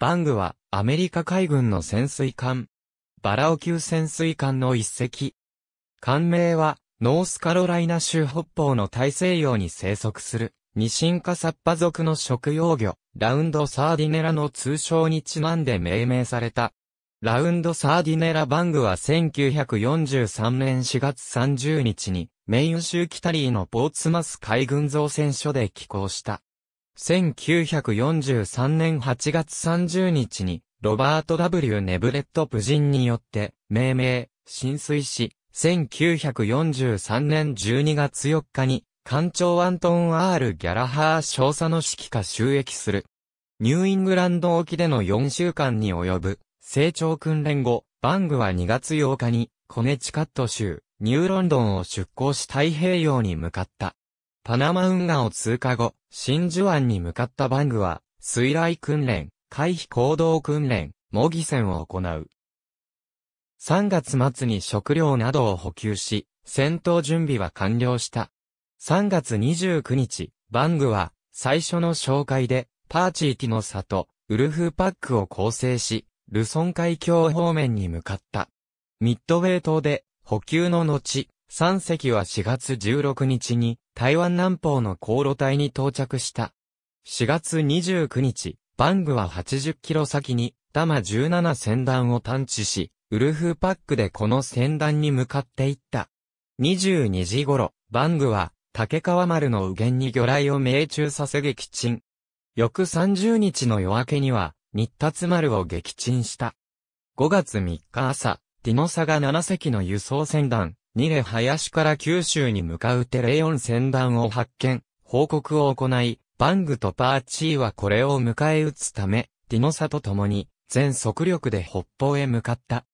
バングはアメリカ海軍の潜水艦、バラオ級潜水艦の一隻。艦名は、ノースカロライナ州北方の大西洋に生息する、ニシンカサッパ族の食用魚、ラウンドサーディネラの通称にちなんで命名された。ラウンドサーディネラバングは1943年4月30日に、メイン州キタリーのポーツマス海軍造船所で寄港した。1943年8月30日に、ロバート W. ネブレット夫人によって、命名、進水し、1943年12月4日に、艦長アントン・ R・ ギャラハー少佐の指揮下就役する。ニューイングランド沖での4週間に及ぶ、整調訓練後、バングは2月8日に、コネチカット州、ニューロンドンを出港し太平洋に向かった。パナマ運河を通過後、真珠湾に向かったバングは、水雷訓練、回避行動訓練、模擬戦を行う。3月末に食料などを補給し、戦闘準備は完了した。3月29日、バングは、最初の紹介で、パーチーティの里、ウルフパックを構成し、ルソン海峡方面に向かった。ミッドウェー島で、補給の後、3隻は4月16日に、台湾南方の航路帯に到着した。4月29日、バングは80キロ先に、ダマ17戦弾を探知し、ウルフパックでこの戦弾に向かっていった。22時頃、バングは、竹川丸の右舷に魚雷を命中させ撃沈。翌30日の夜明けには、日達丸を撃沈した。5月3日朝、ティノサが7隻の輸送船団、ニレ林から九州に向かうテレヨン船団を発見、報告を行い、バングとパーチーはこれを迎え撃つため、ティノサと共に、全速力で北方へ向かった。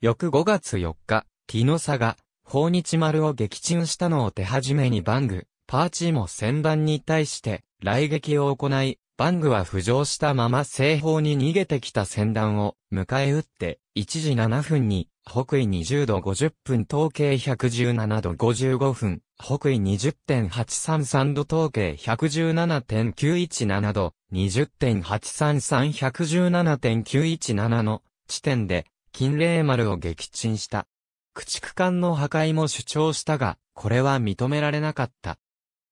翌5月4日、ティノサが、訪日丸を撃沈したのを手始めにバング、パーチーも船団に対して、来撃を行い、バングは浮上したまま西方に逃げてきた船団を迎え撃って、1時7分に、北緯20度50分統計117度55分、北緯20.833度統計117.917度、20.833-117.917の地点で、金霊丸を撃沈した。駆逐艦の破壊も主張したが、これは認められなかった。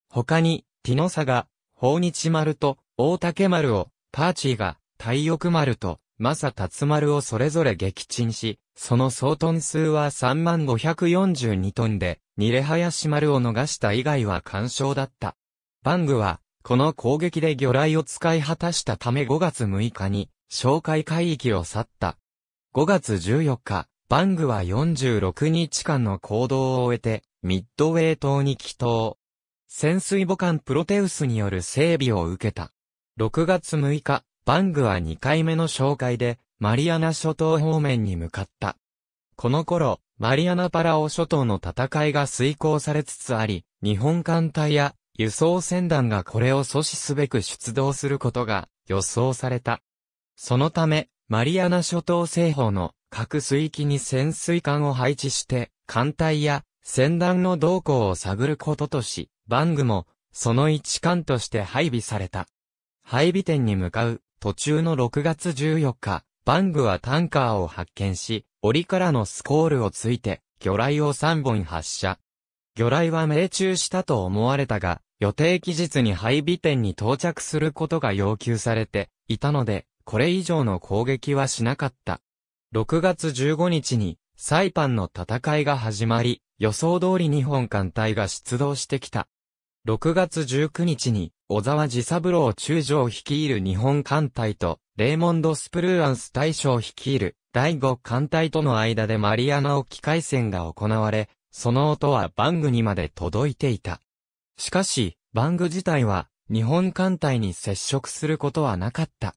他に、ティノサが、訪日丸と、大竹丸を、パーチーが、太翼丸と、マサタツ丸をそれぞれ撃沈し、その総トン数は3542トンで、ニレハヤシ丸を逃した以外は干渉だった。バングは、この攻撃で魚雷を使い果たしたため5月6日に、哨戒海域を去った。5月14日、バングは46日間の行動を終えて、ミッドウェー島に帰島。潜水母艦プロテウスによる整備を受けた。6月6日、バングは2回目の紹介で、マリアナ諸島方面に向かった。この頃、マリアナパラオ諸島の戦いが遂行されつつあり、日本艦隊や輸送船団がこれを阻止すべく出動することが予想された。そのため、マリアナ諸島西方の各水域に潜水艦を配置して、艦隊や船団の動向を探ることとし、バングもその一艦として配備された。配備点に向かう途中の6月14日、バングはタンカーを発見し、檻からのスコールをついて、魚雷を3本発射。魚雷は命中したと思われたが、予定期日に配備点に到着することが要求されていたので、これ以上の攻撃はしなかった。6月15日に、サイパンの戦いが始まり、予想通り日本艦隊が出動してきた。6月19日に、小沢治三郎中将率いる日本艦隊と、レーモンド・スプルーアンス大将率いる第5艦隊との間でマリアナ沖海戦が行われ、その音はバングにまで届いていた。しかし、バング自体は日本艦隊に接触することはなかった。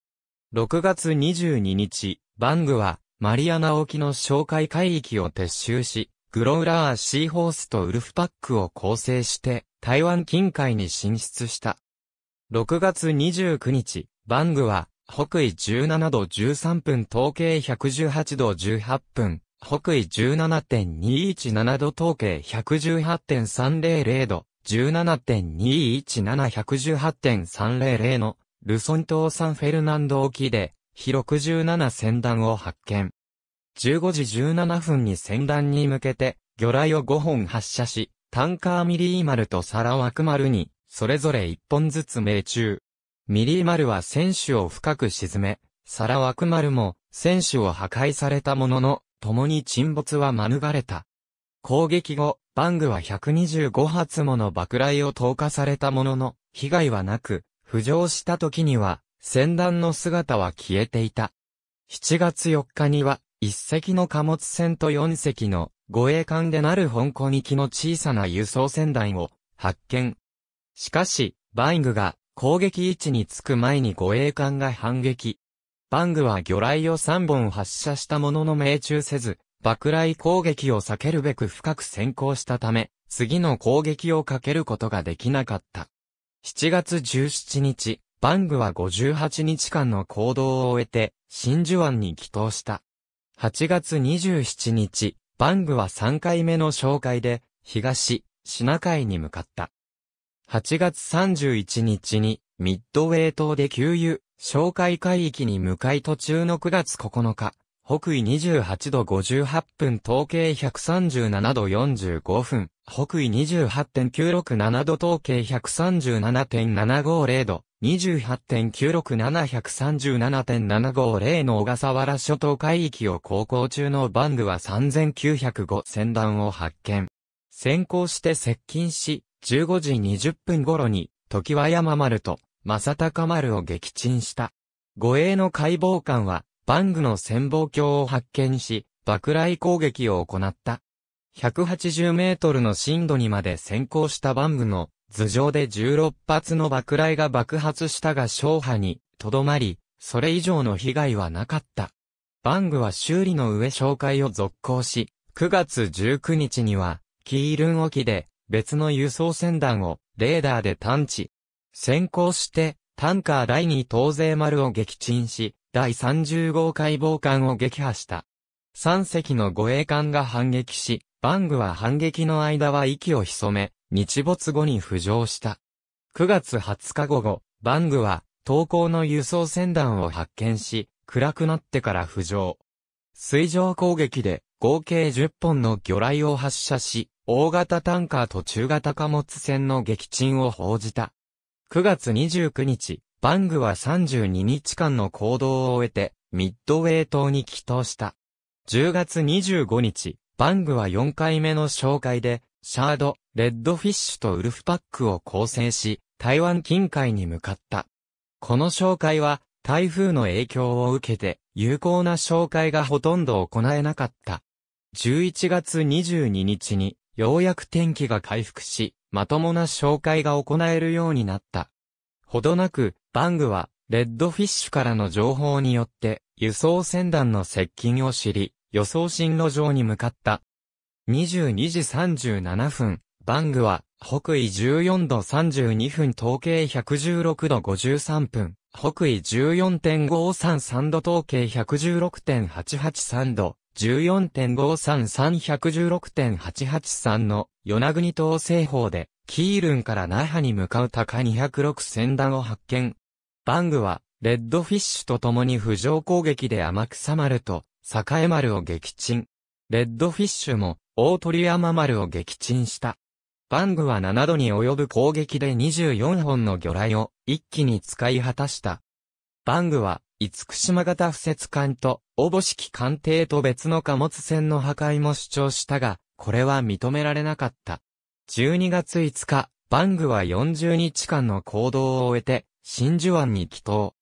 6月22日、バングはマリアナ沖の哨戒海域を撤収し、グロウラーシーホースとウルフパックを構成して台湾近海に進出した。6月29日、バングは、北緯17度13分統計118度18分、北緯17.217度統計118.300度、17.217-118.300のルソン島サンフェルナンド沖で、非67戦弾を発見。15時17分に戦弾に向けて、魚雷を5本発射し、タンカーミリー丸とサラワク丸に、それぞれ1本ずつ命中。ミリー丸は選手を深く沈め、サラワク丸も選手を破壊されたものの、共に沈没は免れた。攻撃後、バングは125発もの爆雷を投下されたものの、被害はなく、浮上した時には、戦弾の姿は消えていた。7月4日には、1隻の貨物船と4隻の護衛艦でなる香港行きの小さな輸送船団を発見。しかし、バイングが攻撃位置につく前に護衛艦が反撃。バングは魚雷を3本発射したものの命中せず、爆雷攻撃を避けるべく深く先行したため、次の攻撃をかけることができなかった。7月17日、バングは58日間の行動を終えて、真珠湾に帰島した。8月27日、バングは3回目の紹介で、東、シナ海に向かった。8月31日に、ミッドウェー島で給油、紹介海域に向かい途中の9月9日、北緯28度58分統計137度45分、北緯28.967度統計137.750度、28.967-137.750の小笠原諸島海域を航行中のバングは3905船団を発見。先行して接近し、15時20分頃に、時は山丸と、正高丸を撃沈した。護衛の解剖官は、バングの潜望鏡を発見し、爆雷攻撃を行った。180メートルの深度にまで先行したバングの頭上で16発の爆雷が爆発したが消波にとどまり、それ以上の被害はなかった。バングは修理の上紹介を続行し、9月19日には、キールン沖で別の輸送船団をレーダーで探知。先行して、タンカー第2東西丸を撃沈し、第30号解剖艦を撃破した。3隻の護衛艦が反撃し、バングは反撃の間は息を潜め、日没後に浮上した。9月20日午後、バングは、投降の輸送船団を発見し、暗くなってから浮上。水上攻撃で、合計10本の魚雷を発射し、大型タンカーと中型貨物船の撃沈を報じた。9月29日、バングは32日間の行動を終えて、ミッドウェー島に帰島した。10月25日、バングは4回目の紹介で、シャード、レッドフィッシュとウルフパックを構成し、台湾近海に向かった。この紹介は、台風の影響を受けて、有効な紹介がほとんど行えなかった。11月22日に、ようやく天気が回復し、まともな紹介が行えるようになった。ほどなく、バングは、レッドフィッシュからの情報によって、輸送船団の接近を知り、予想進路上に向かった。22時37分、バングは、北緯14度32分統計116度53分、北緯14.533度統計116.883度、14.533-116.883の与那国島西方で、キールンから那覇に向かう高206船団を発見。バングは、レッドフィッシュと共に浮上攻撃で天草丸と、栄丸を撃沈。レッドフィッシュも、大鳥山丸を撃沈した。バングは7度に及ぶ攻撃で24本の魚雷を一気に使い果たした。バングは、厳島型不設艦と、おぼしき艦艇と別の貨物船の破壊も主張したが、これは認められなかった。12月5日、バングは40日間の行動を終えて、真珠湾に帰島。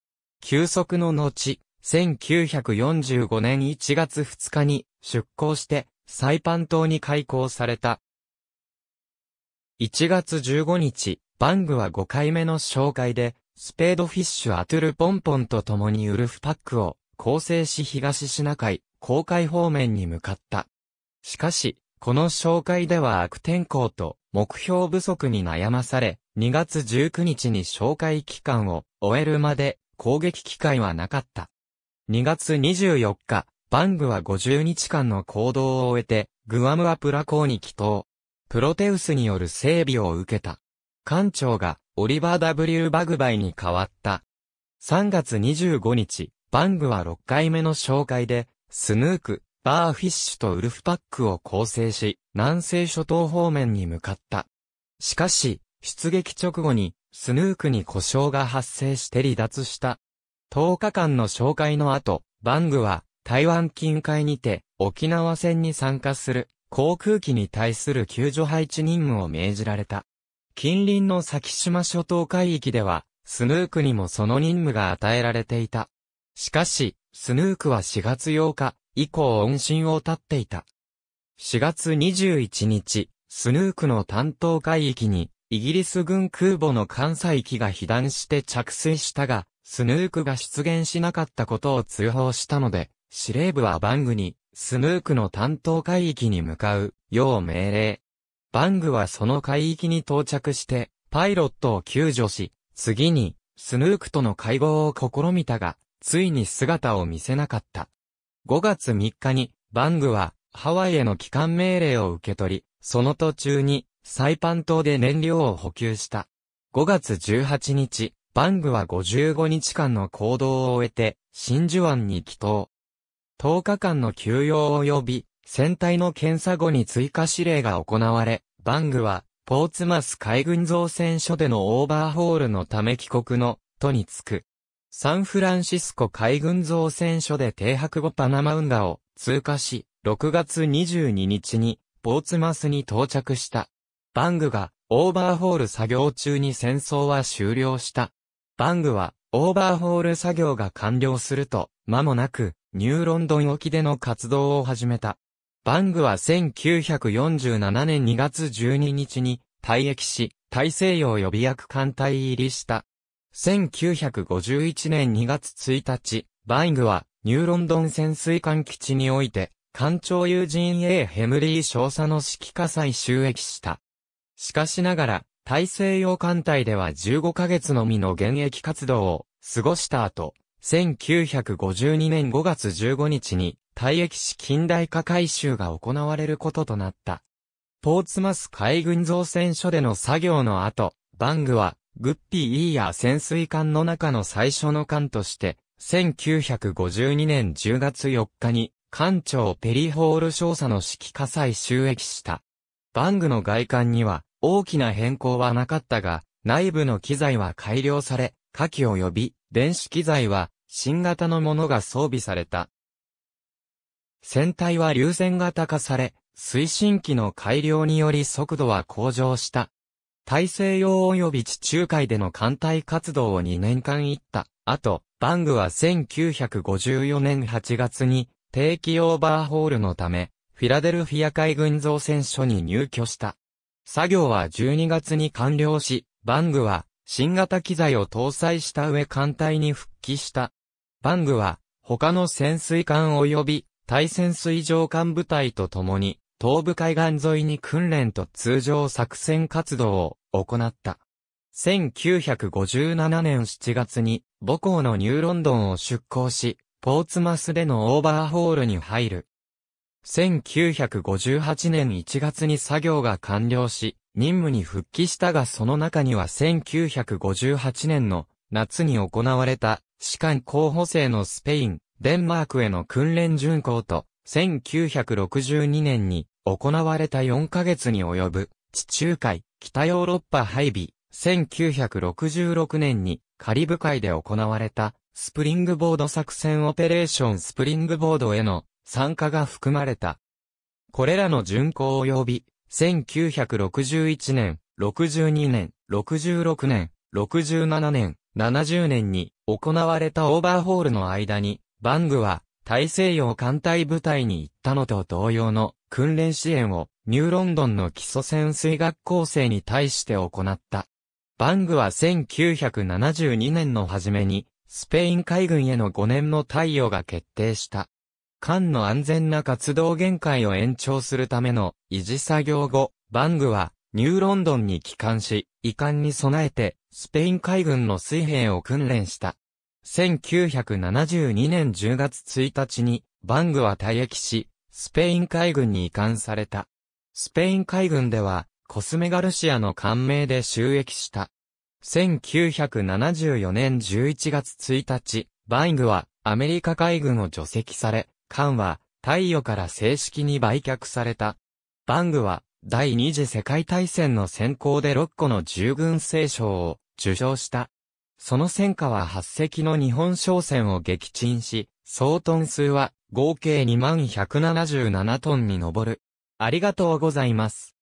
休息の後、1945年1月2日に出港して、サイパン島に開港された。1月15日、バングは5回目の紹介で、スペードフィッシュアトゥルポンポンと共にウルフパックを構成し東シナ海、航海方面に向かった。しかし、この紹介では悪天候と目標不足に悩まされ、2月19日に紹介期間を終えるまで攻撃機会はなかった。2月24日、バングは50日間の行動を終えて、グアムアプラ港に帰島。プロテウスによる整備を受けた。艦長がオリバー W. バグバイに変わった。3月25日、バングは6回目の紹介で、スヌーク、バーフィッシュとウルフパックを構成し、南西諸島方面に向かった。しかし、出撃直後に、スヌークに故障が発生して離脱した。10日間の紹介の後、バングは、台湾近海にて、沖縄戦に参加する、航空機に対する救助配置任務を命じられた。近隣の先島諸島海域では、スヌークにもその任務が与えられていた。しかし、スヌークは4月8日以降音信を絶っていた。4月21日、スヌークの担当海域に、イギリス軍空母の関西機が被弾して着水したが、スヌークが出現しなかったことを通報したので、司令部はバングに、スヌークの担当海域に向かう、よう命令。バングはその海域に到着して、パイロットを救助し、次に、スヌークとの会合を試みたが、ついに姿を見せなかった。5月3日に、バングは、ハワイへの帰還命令を受け取り、その途中に、サイパン島で燃料を補給した。5月18日、バングは55日間の行動を終えて、真珠湾に帰島。10日間の休養及び、船体の検査後に追加指令が行われ、バングは、ポーツマス海軍造船所でのオーバーホールのため帰国の、とにつく。サンフランシスコ海軍造船所で停泊後パナマ運河を通過し、6月22日に、ポーツマスに到着した。バングが、オーバーホール作業中に戦争は終了した。バングは、オーバーホール作業が完了すると、間もなく、ニューロンドン沖での活動を始めた。バングは1947年2月12日に退役し、大西洋予備役艦隊入りした。1951年2月1日、バングはニューロンドン潜水艦基地において、艦長ユージン A. ヘムリー少佐の指揮下再就役した。しかしながら、大西洋艦隊では15ヶ月のみの現役活動を過ごした後、1952年5月15日に退役し近代化改修が行われることとなった。ポーツマス海軍造船所での作業の後、バングは、グッピー・イーヤー潜水艦の中の最初の艦として、1952年10月4日に、艦長ペリー・ホール少佐の指揮下再就役した。バングの外観には、大きな変更はなかったが、内部の機材は改良され、火器及び、電子機材は、新型のものが装備された。船体は流線型化され、推進機の改良により速度は向上した。大西洋及び地中海での艦隊活動を2年間行った。後、バングは1954年8月に定期オーバーホールのため、フィラデルフィア海軍造船所に入居した。作業は12月に完了し、バングは新型機材を搭載した上艦隊に復帰した。バングは他の潜水艦及び対潜水上艦部隊と共に、東部海岸沿いに訓練と通常作戦活動を行った。1957年7月に母校のニューロンドンを出港し、ポーツマスでのオーバーホールに入る。1958年1月に作業が完了し、任務に復帰したがその中には1958年の夏に行われた士官候補生のスペイン、デンマークへの訓練巡航と、1962年に行われた4ヶ月に及ぶ地中海、北ヨーロッパ配備、1966年にカリブ海で行われたスプリングボード作戦 Operation Springboard への参加が含まれた。これらの巡航及び、1961年、62年、66年、67年、70年に行われたオーバーホールの間にバングは大西洋艦隊部隊に行ったのと同様の訓練支援をニューロンドンの基礎潜水学校生に対して行った。バングは1972年の初めにスペイン海軍への5年の貸与が決定した。艦の安全な活動限界を延長するための維持作業後、バングはニューロンドンに帰還し、遺憾に備えてスペイン海軍の水兵を訓練した。1972年10月1日に、バングは退役し、スペイン海軍に移管された。スペイン海軍では、コスメガルシアの感銘で収益した。1974年11月1日、バングはアメリカ海軍を除籍され、艦は太陽から正式に売却された。バングは第二次世界大戦の戦功で6個の従軍聖賞を受賞した。その戦火は8隻の日本商船を撃沈し、総トン数は合計2177トンに上る。ありがとうございます。